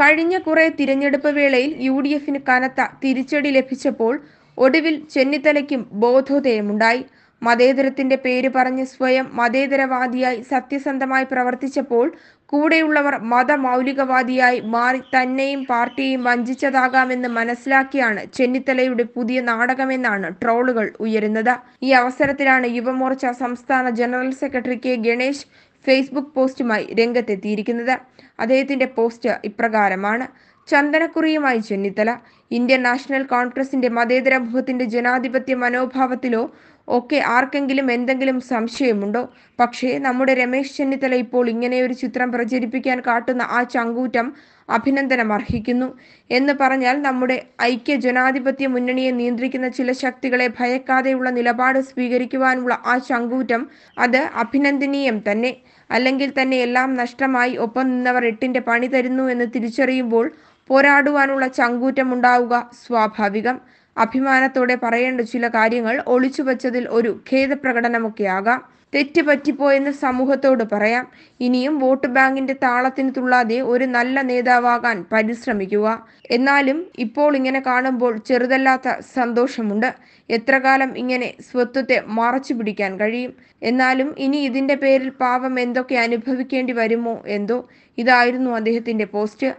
കഴിഞ്ഞ കുറെ തിരഞ്ഞെടുപ്പ് വേളയിൽ യു ഡി എഫിന് കനത്ത തിരിച്ചടി ലഭിച്ചപ്പോൾ ഒടുവിൽ ചെന്നിത്തലയ്ക്കും ബോധോദയമുണ്ടായി. മതേതരത്തിന്റെ പേര് പറഞ്ഞ് സ്വയം മതേതരവാദിയായി സത്യസന്ധമായി പ്രവർത്തിച്ചപ്പോൾ കൂടെയുള്ളവർ മതമൗലികവാദിയായി മാറി തന്നെയും പാർട്ടിയെയും വഞ്ചിച്ചതാകാമെന്ന് മനസ്സിലാക്കിയാണ് ചെന്നിത്തലയുടെ പുതിയ നാടകമെന്നാണ് ട്രോളുകൾ ഉയരുന്നത്. ഈ അവസരത്തിലാണ് യുവമോർച്ച സംസ്ഥാന general secretary K Ganesh Facebook പോസ്റ്റുമായി രംഗത്തെത്തിയിരിക്കുന്നത്. അദ്ദേഹത്തിന്റെ പോസ്റ്റ് ഇപ്രകാരമാണ്. ചന്ദനക്കുറിയുമായി ചെന്നിത്തല ഇന്ത്യൻ നാഷണൽ കോൺഗ്രസിന്റെ മതേതര മുഖത്തിന്റെ ജനാധിപത്യ മനോഭാവത്തിലോ ഒക്കെ ആർക്കെങ്കിലും എന്തെങ്കിലും സംശയമുണ്ടോ? പക്ഷേ നമ്മുടെ രമേശ് ചെന്നിത്തല ഇപ്പോൾ ഇങ്ങനെ ഒരു ചിത്രം പ്രചരിപ്പിക്കാൻ കാട്ടുന്ന ആ ചങ്കൂറ്റം അഭിനന്ദനം അർഹിക്കുന്നു എന്ന് പറഞ്ഞാൽ നമ്മുടെ ഐക്യ ജനാധിപത്യ മുന്നണിയെ നിയന്ത്രിക്കുന്ന ചില ശക്തികളെ ഭയക്കാതെയുള്ള നിലപാട് സ്വീകരിക്കുവാനുള്ള ആ ചങ്കൂറ്റം അത് അഭിനന്ദനീയം തന്നെ. അല്ലെങ്കിൽ തന്നെ എല്ലാം നഷ്ടമായി ഒപ്പം നിന്നവർ എട്ടിന്റെ പണി തരുന്നു എന്ന് തിരിച്ചറിയുമ്പോൾ പോരാടുവാനുള്ള ചങ്കൂറ്റം ഉണ്ടാവുക സ്വാഭാവികം. അഭിമാനത്തോടെ പറയേണ്ട ചില കാര്യങ്ങൾ ഒളിച്ചു വച്ചതിൽ ഒരു ഖേദപ്രകടനമൊക്കെ ആകാം തെറ്റ് പറ്റിപ്പോയെന്ന് സമൂഹത്തോട് പറയാം. ഇനിയും വോട്ട് ബാങ്കിന്റെ താളത്തിന് തുള്ളാതെ ഒരു നല്ല നേതാവാകാൻ പരിശ്രമിക്കുക. എന്നാലും ഇപ്പോൾ ഇങ്ങനെ കാണുമ്പോൾ ചെറുതല്ലാത്ത സന്തോഷമുണ്ട്. എത്ര കാലം ഇങ്ങനെ സ്വത്വത്തെ മറച്ചു പിടിക്കാൻ കഴിയും? എന്നാലും ഇനി ഇതിന്റെ പേരിൽ പാവം എന്തൊക്കെ അനുഭവിക്കേണ്ടി വരുമോ എന്തോ? ഇതായിരുന്നു അദ്ദേഹത്തിന്റെ പോസ്റ്റ്.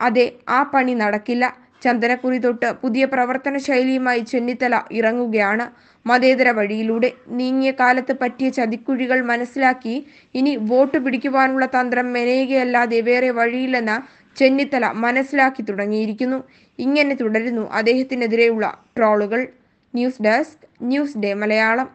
അതെ ആ പണി നടക്കില്ല. ചന്ദനക്കുറി തൊട്ട് പുതിയ പ്രവർത്തന ശൈലിയുമായി ചെന്നിത്തല ഇറങ്ങുകയാണ്. മതേതര വഴിയിലൂടെ നീങ്ങിയ കാലത്ത് പറ്റിയ ചതിക്കുഴികൾ മനസ്സിലാക്കി ഇനി വോട്ട് പിടിക്കുവാനുള്ള തന്ത്രം മെനയുകയല്ലാതെ വേറെ വഴിയില്ലെന്ന ചെന്നിത്തല മനസ്സിലാക്കി തുടങ്ങിയിരിക്കുന്നു. ഇങ്ങനെ തുടരുന്നു അദ്ദേഹത്തിനെതിരെയുള്ള ട്രോളുകൾ. News desk news day Malayalam.